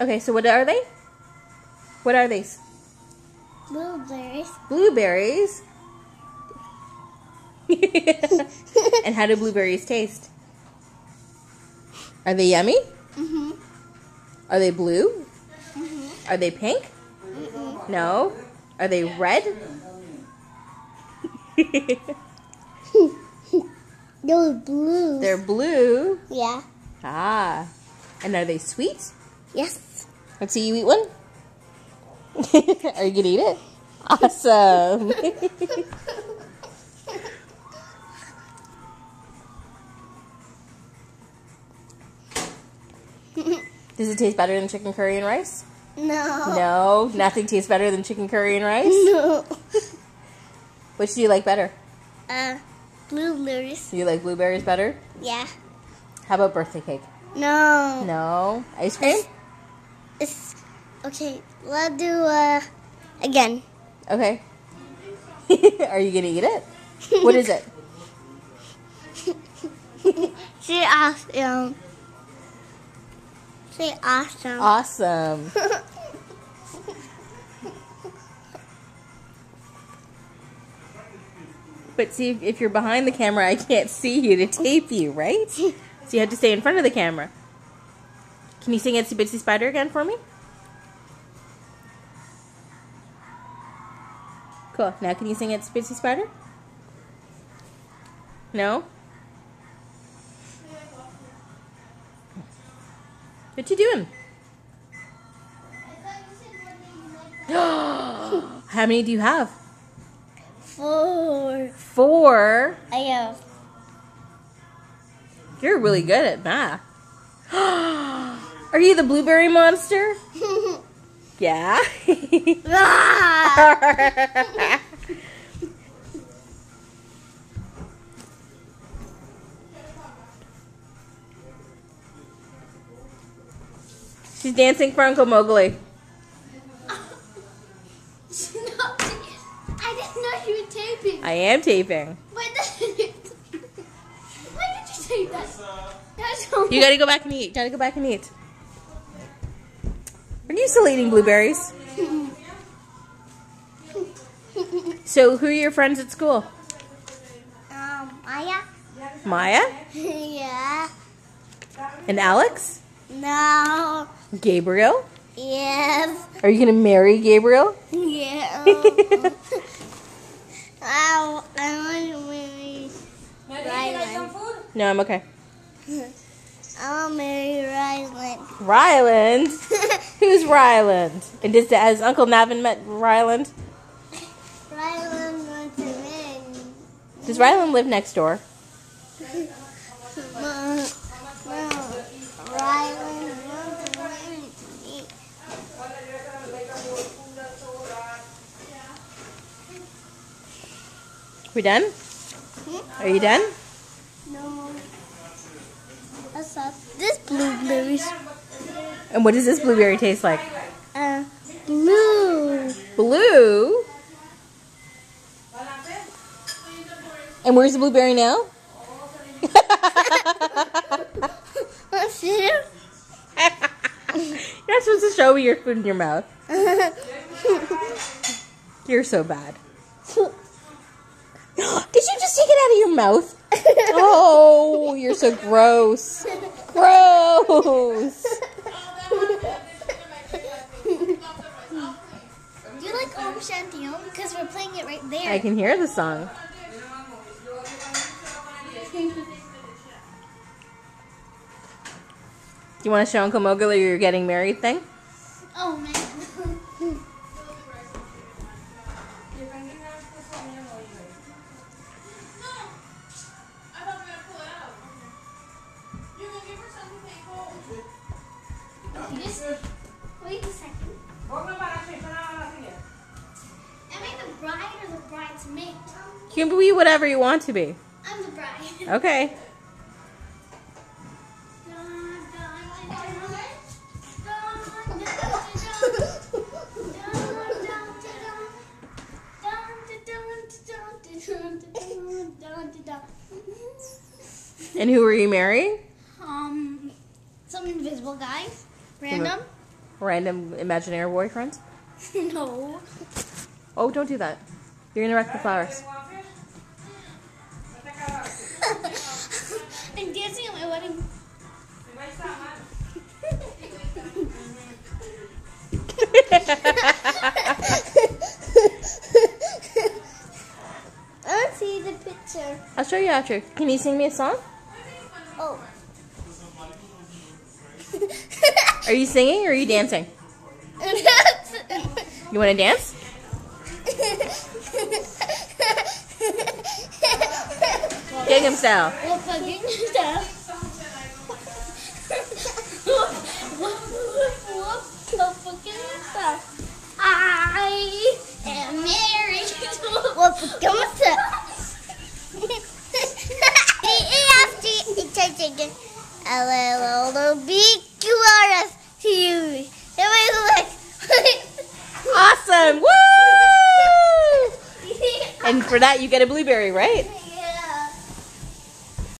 Okay, so what are they? What are these? Blueberries. Blueberries. and how do blueberries taste? Are they yummy? Mm-hmm. Are they blue? Mm-hmm. Are they pink? Mm-mm. No. Are they red? Those blue. They're blue. yeah. Ah. And are they sweet? Yes. Let's see you eat one. are you gonna eat it? Awesome. Does it taste better than chicken curry and rice? no. No, nothing tastes better than chicken curry and rice. No. Which do you like better? Uh, blueberries. You like blueberries better? Yeah. How about birthday cake? No. No. Ice cream? It's okay. Let's do uh again. Okay. Are you gonna eat it? What is it? Say awesome. Say awesome. Awesome. But see, if, if you're behind the camera, I can't see you to tape you, right? So you have to stay in front of the camera. Can you sing Itsy Bitsy Spider again for me? Cool. Now can you sing Itsy Bitsy Spider? No? What you doing? How many do you have? Four. Four. I have. You're really good at math. Are you the blueberry monster? Yeah. Ah! She's dancing for Uncle Mowgli. I didn't know you were taping. I am taping. Why did Why did you tape that? That's so You gotta go back and eat. Gotta go back and eat. Are you still eating blueberries? So, who are your friends at school? Um, Maya? Maya yeah. and Alex? No. Gabriel? Yes. Are you gonna marry Gabriel? Yeah. I, I want to marry No, I'm okay. I want to marry Ryland. Ryland? Who's Ryland? And does, has Uncle Navin met Ryland? Ryland wants to marry Does Ryland live next door? No, no. Ryland wants to marry me. We done? Hmm? Are you done? No. What's up? This blueberries. And what does this blueberry taste like? Uh, blue. Blue? And where's the blueberry now? You're not supposed to show me your food in your mouth. You're so bad. Did you just take it out of your mouth? Oh, you're so gross. Gross. Do you like Om Shanti Om? Because we're playing it right there. I can hear the song. Do you want to show Uncle Mowgli your getting married thing? oh man. Just wait a second. Am I the bride or the bridesmaid? You can be whatever you want to be. I'm the bride. Okay. And who are you marrying? Um, some invisible guy, random. Random imaginary boyfriends? no. Oh, don't do that. You're gonna wreck the flowers. I'm dancing at my wedding. I don't see the picture. I'll show you after. Can you sing me a song? Oh. Are you singing or are you dancing? You want to dance? Gangnam style. What fucking stuff? What the fucking stuff? I am married. What fucking stuff? E-E-F-G-H-I-J-K. L-L-O-B Q-R-S T-U-V. Awesome! Woo! And for that, you get a blueberry, right?